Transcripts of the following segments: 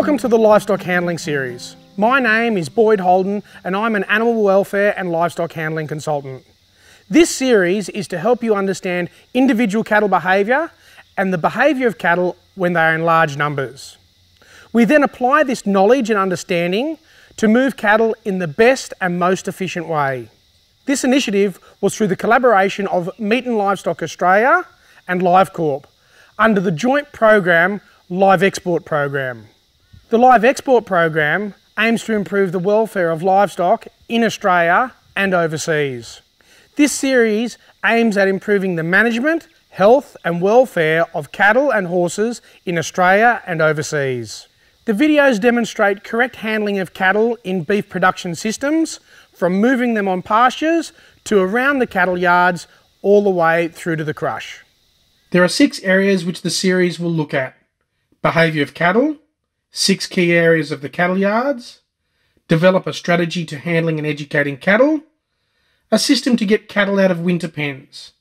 Welcome to the Livestock Handling Series. My name is Boyd Holden and I'm an animal welfare and livestock handling consultant. This series is to help you understand individual cattle behaviour and the behaviour of cattle when they are in large numbers. We then apply this knowledge and understanding to move cattle in the best and most efficient way. This initiative was through the collaboration of Meat and Livestock Australia and LiveCorp under the joint program Live Export Program. The Live Export Program aims to improve the welfare of livestock in Australia and overseas. This series aims at improving the management, health and welfare of cattle and horses in Australia and overseas. The videos demonstrate correct handling of cattle in beef production systems, from moving them on pastures to around the cattle yards all the way through to the crush. There are six areas which the series will look at. Behaviour of cattle, six key areas of the cattle yards, develop a strategy to handling and educating cattle, a system to get cattle out of winter pens,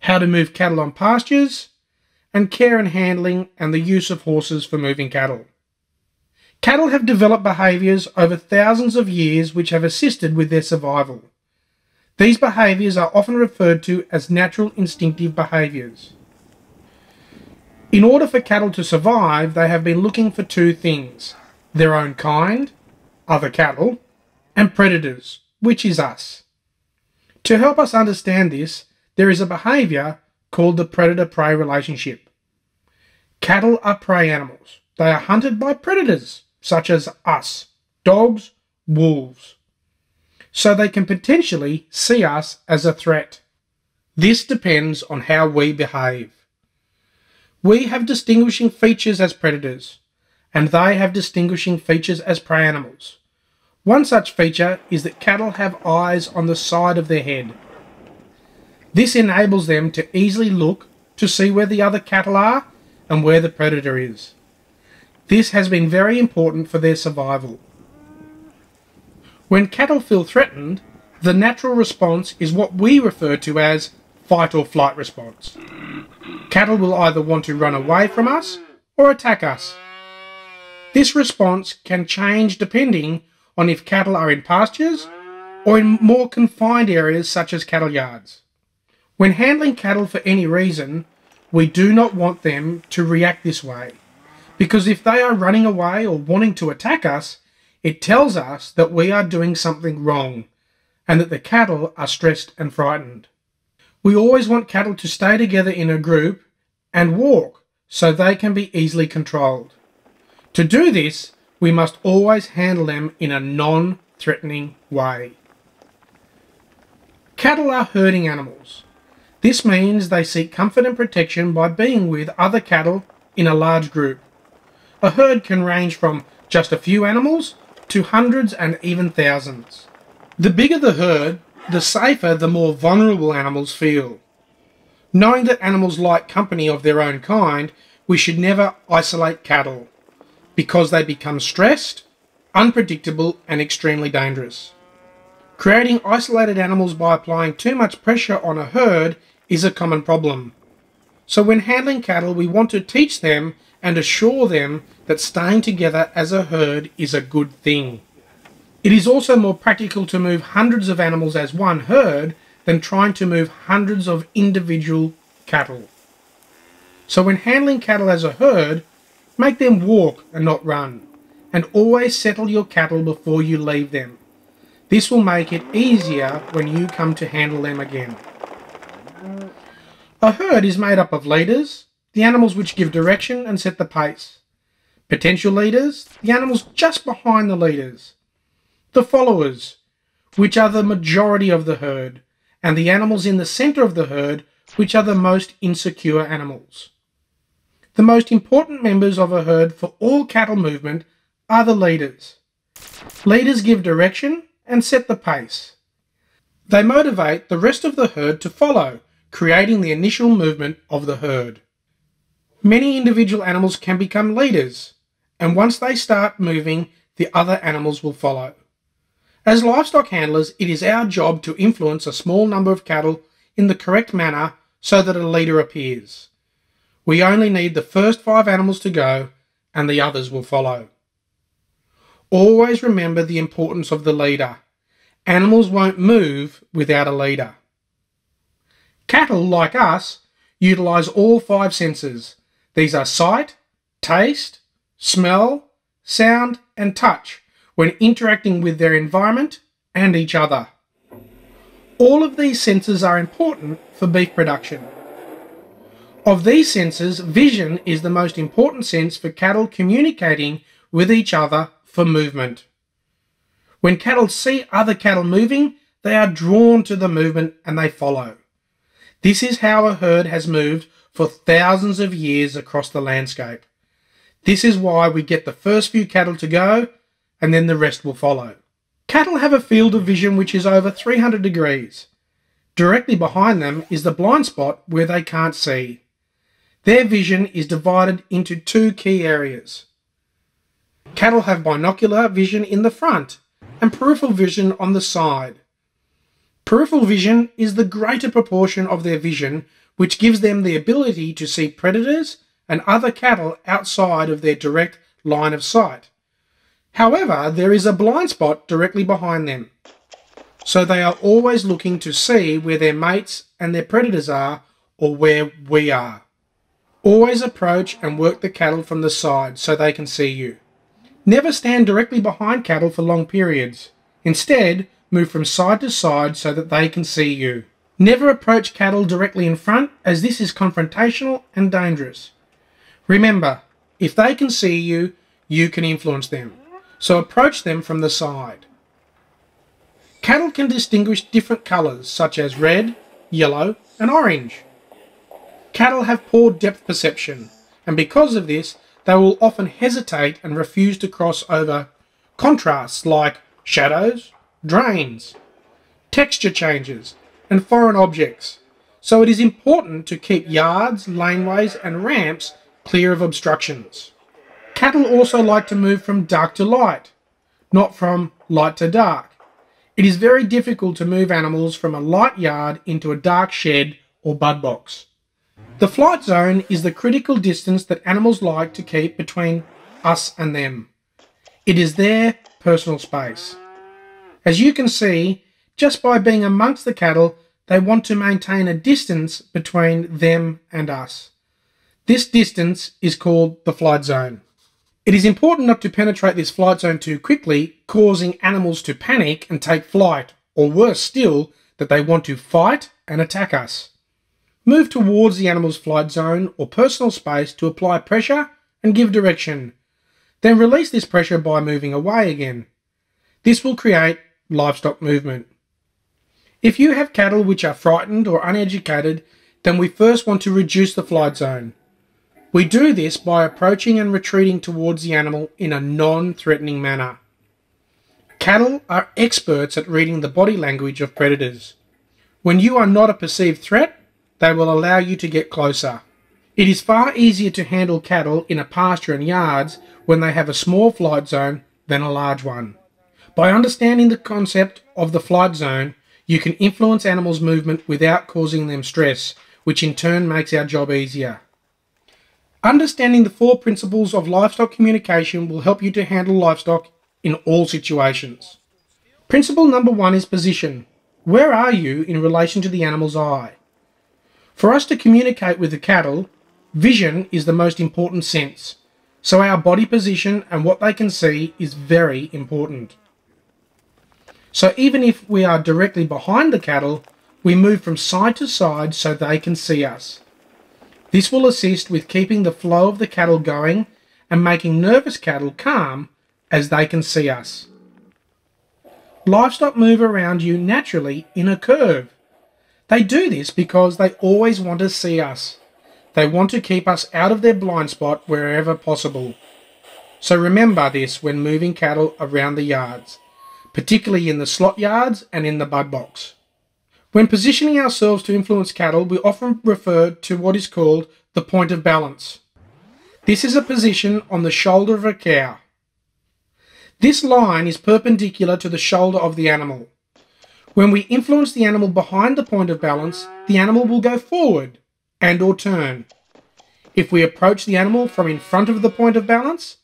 how to move cattle on pastures, and care and handling and the use of horses for moving cattle. Cattle have developed behaviours over thousands of years which have assisted with their survival. These behaviours are often referred to as natural instinctive behaviours. In order for cattle to survive, they have been looking for two things their own kind, other cattle, and predators, which is us. To help us understand this, there is a behaviour called the predator prey relationship. Cattle are prey animals. They are hunted by predators, such as us, dogs, wolves. So they can potentially see us as a threat. This depends on how we behave. We have distinguishing features as predators, and they have distinguishing features as prey animals. One such feature is that cattle have eyes on the side of their head. This enables them to easily look to see where the other cattle are and where the predator is. This has been very important for their survival. When cattle feel threatened, the natural response is what we refer to as fight or flight response. Cattle will either want to run away from us or attack us. This response can change depending on if cattle are in pastures or in more confined areas such as cattle yards. When handling cattle for any reason, we do not want them to react this way because if they are running away or wanting to attack us, it tells us that we are doing something wrong and that the cattle are stressed and frightened. We always want cattle to stay together in a group and walk so they can be easily controlled. To do this, we must always handle them in a non-threatening way. Cattle are herding animals. This means they seek comfort and protection by being with other cattle in a large group. A herd can range from just a few animals to hundreds and even thousands. The bigger the herd, the safer the more vulnerable animals feel. Knowing that animals like company of their own kind, we should never isolate cattle because they become stressed, unpredictable, and extremely dangerous. Creating isolated animals by applying too much pressure on a herd is a common problem. So, when handling cattle, we want to teach them and assure them that staying together as a herd is a good thing. It is also more practical to move hundreds of animals as one herd than trying to move hundreds of individual cattle. So when handling cattle as a herd, make them walk and not run, and always settle your cattle before you leave them. This will make it easier when you come to handle them again. A herd is made up of leaders, the animals which give direction and set the pace. Potential leaders, the animals just behind the leaders the followers, which are the majority of the herd, and the animals in the center of the herd, which are the most insecure animals. The most important members of a herd for all cattle movement are the leaders. Leaders give direction and set the pace. They motivate the rest of the herd to follow, creating the initial movement of the herd. Many individual animals can become leaders, and once they start moving, the other animals will follow. As livestock handlers, it is our job to influence a small number of cattle in the correct manner so that a leader appears. We only need the first five animals to go, and the others will follow. Always remember the importance of the leader. Animals won't move without a leader. Cattle, like us, utilize all five senses. These are sight, taste, smell, sound, and touch when interacting with their environment and each other. All of these senses are important for beef production. Of these senses, vision is the most important sense for cattle communicating with each other for movement. When cattle see other cattle moving, they are drawn to the movement and they follow. This is how a herd has moved for thousands of years across the landscape. This is why we get the first few cattle to go and then the rest will follow. Cattle have a field of vision which is over 300 degrees. Directly behind them is the blind spot where they can't see. Their vision is divided into two key areas. Cattle have binocular vision in the front and peripheral vision on the side. Peripheral vision is the greater proportion of their vision which gives them the ability to see predators and other cattle outside of their direct line of sight. However, there is a blind spot directly behind them, so they are always looking to see where their mates and their predators are or where we are. Always approach and work the cattle from the side so they can see you. Never stand directly behind cattle for long periods. Instead, move from side to side so that they can see you. Never approach cattle directly in front as this is confrontational and dangerous. Remember, if they can see you, you can influence them. So approach them from the side. Cattle can distinguish different colours such as red, yellow and orange. Cattle have poor depth perception, and because of this, they will often hesitate and refuse to cross over contrasts like shadows, drains, texture changes, and foreign objects. So it is important to keep yards, laneways, and ramps clear of obstructions. Cattle also like to move from dark to light, not from light to dark. It is very difficult to move animals from a light yard into a dark shed or bud box. The flight zone is the critical distance that animals like to keep between us and them. It is their personal space. As you can see, just by being amongst the cattle, they want to maintain a distance between them and us. This distance is called the flight zone. It is important not to penetrate this flight zone too quickly, causing animals to panic and take flight, or worse still, that they want to fight and attack us. Move towards the animal's flight zone or personal space to apply pressure and give direction. Then release this pressure by moving away again. This will create livestock movement. If you have cattle which are frightened or uneducated, then we first want to reduce the flight zone. We do this by approaching and retreating towards the animal in a non-threatening manner. Cattle are experts at reading the body language of predators. When you are not a perceived threat, they will allow you to get closer. It is far easier to handle cattle in a pasture and yards when they have a small flight zone than a large one. By understanding the concept of the flight zone, you can influence animals' movement without causing them stress, which in turn makes our job easier. Understanding the four principles of livestock communication will help you to handle livestock in all situations. Principle number one is position. Where are you in relation to the animal's eye? For us to communicate with the cattle, vision is the most important sense. So our body position and what they can see is very important. So even if we are directly behind the cattle, we move from side to side so they can see us. This will assist with keeping the flow of the cattle going and making nervous cattle calm as they can see us. Livestock move around you naturally in a curve. They do this because they always want to see us. They want to keep us out of their blind spot wherever possible. So remember this when moving cattle around the yards, particularly in the slot yards and in the bud box. When positioning ourselves to influence cattle, we often refer to what is called the point of balance. This is a position on the shoulder of a cow. This line is perpendicular to the shoulder of the animal. When we influence the animal behind the point of balance, the animal will go forward and or turn. If we approach the animal from in front of the point of balance,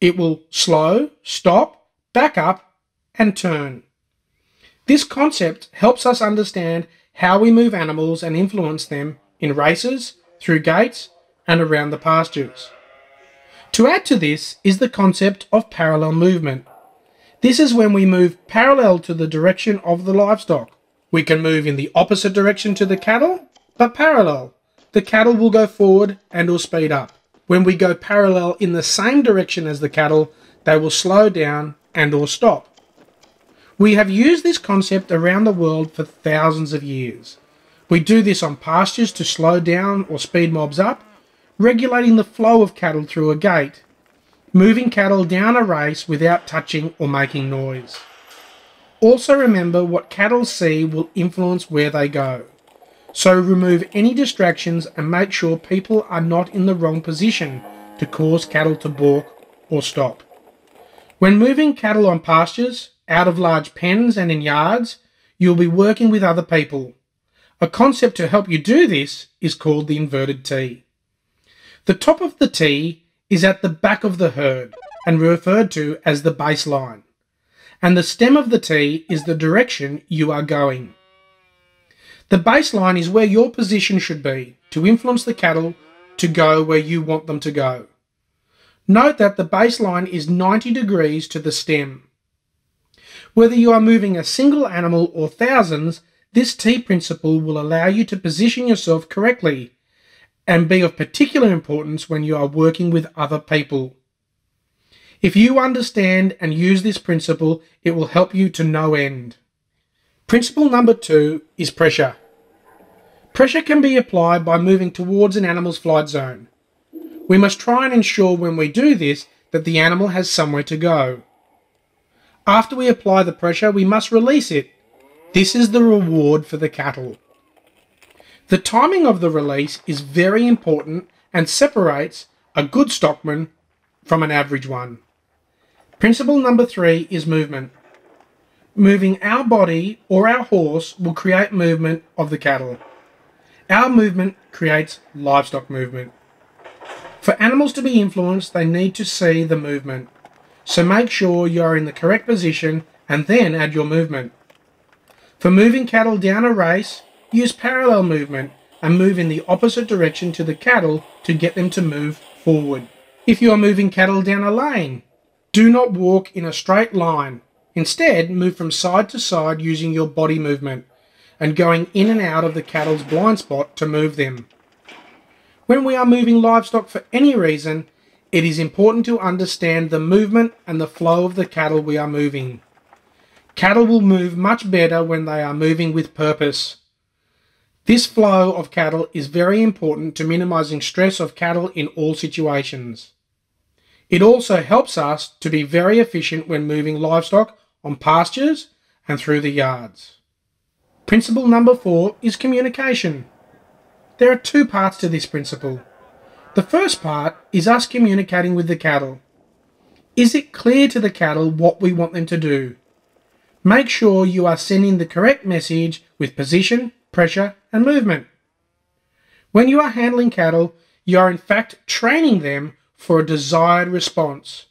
it will slow, stop, back up, and turn. This concept helps us understand how we move animals and influence them in races, through gates, and around the pastures. To add to this is the concept of parallel movement. This is when we move parallel to the direction of the livestock. We can move in the opposite direction to the cattle, but parallel. The cattle will go forward and will speed up. When we go parallel in the same direction as the cattle, they will slow down and or stop. We have used this concept around the world for thousands of years. We do this on pastures to slow down or speed mobs up, regulating the flow of cattle through a gate, moving cattle down a race without touching or making noise. Also remember what cattle see will influence where they go. So remove any distractions and make sure people are not in the wrong position to cause cattle to balk or stop. When moving cattle on pastures, out of large pens and in yards, you'll be working with other people. A concept to help you do this is called the inverted T. The top of the T is at the back of the herd and referred to as the baseline and the stem of the T is the direction you are going. The baseline is where your position should be to influence the cattle to go where you want them to go. Note that the baseline is 90 degrees to the stem. Whether you are moving a single animal or thousands, this T principle will allow you to position yourself correctly and be of particular importance when you are working with other people. If you understand and use this principle, it will help you to no end. Principle number two is pressure. Pressure can be applied by moving towards an animal's flight zone. We must try and ensure when we do this that the animal has somewhere to go. After we apply the pressure, we must release it. This is the reward for the cattle. The timing of the release is very important and separates a good stockman from an average one. Principle number three is movement. Moving our body or our horse will create movement of the cattle. Our movement creates livestock movement. For animals to be influenced, they need to see the movement. So make sure you are in the correct position and then add your movement. For moving cattle down a race, use parallel movement and move in the opposite direction to the cattle to get them to move forward. If you are moving cattle down a lane, do not walk in a straight line. Instead, move from side to side using your body movement and going in and out of the cattle's blind spot to move them. When we are moving livestock for any reason, it is important to understand the movement and the flow of the cattle we are moving. Cattle will move much better when they are moving with purpose. This flow of cattle is very important to minimizing stress of cattle in all situations. It also helps us to be very efficient when moving livestock on pastures and through the yards. Principle number four is communication. There are two parts to this principle. The first part is us communicating with the cattle. Is it clear to the cattle what we want them to do? Make sure you are sending the correct message with position, pressure, and movement. When you are handling cattle, you are in fact training them for a desired response.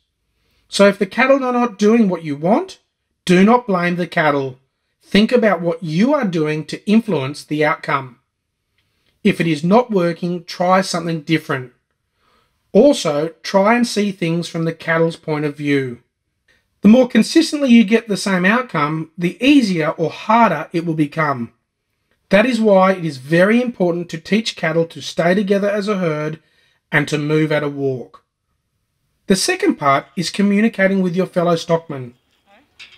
So if the cattle are not doing what you want, do not blame the cattle. Think about what you are doing to influence the outcome. If it is not working, try something different. Also, try and see things from the cattle's point of view. The more consistently you get the same outcome, the easier or harder it will become. That is why it is very important to teach cattle to stay together as a herd and to move at a walk. The second part is communicating with your fellow stockmen.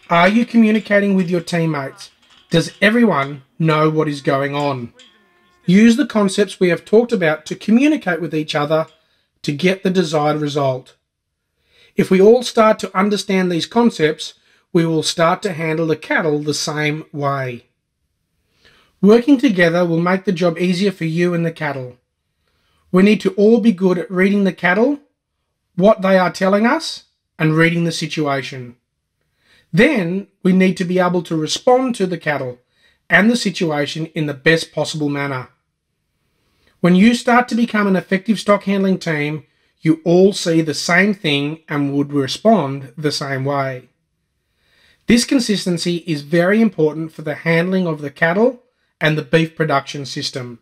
Are you communicating with your teammates? Does everyone know what is going on? Use the concepts we have talked about to communicate with each other to get the desired result. If we all start to understand these concepts, we will start to handle the cattle the same way. Working together will make the job easier for you and the cattle. We need to all be good at reading the cattle, what they are telling us, and reading the situation. Then we need to be able to respond to the cattle and the situation in the best possible manner. When you start to become an effective stock handling team, you all see the same thing and would respond the same way. This consistency is very important for the handling of the cattle and the beef production system.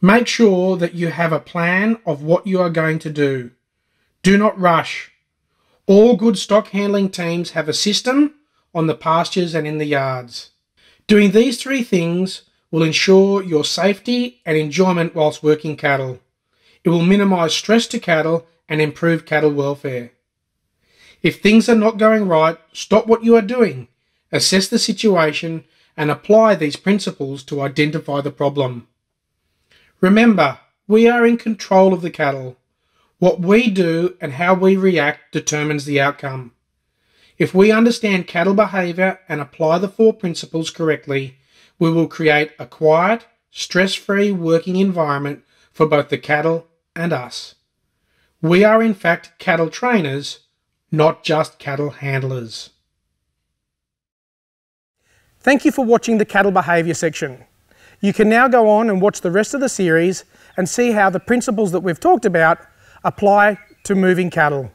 Make sure that you have a plan of what you are going to do. Do not rush. All good stock handling teams have a system on the pastures and in the yards. Doing these three things will ensure your safety and enjoyment whilst working cattle. It will minimise stress to cattle and improve cattle welfare. If things are not going right, stop what you are doing, assess the situation, and apply these principles to identify the problem. Remember, we are in control of the cattle. What we do and how we react determines the outcome. If we understand cattle behaviour and apply the four principles correctly, we will create a quiet, stress free working environment for both the cattle and us. We are in fact cattle trainers not just cattle handlers. Thank you for watching the cattle behaviour section. You can now go on and watch the rest of the series and see how the principles that we've talked about apply to moving cattle.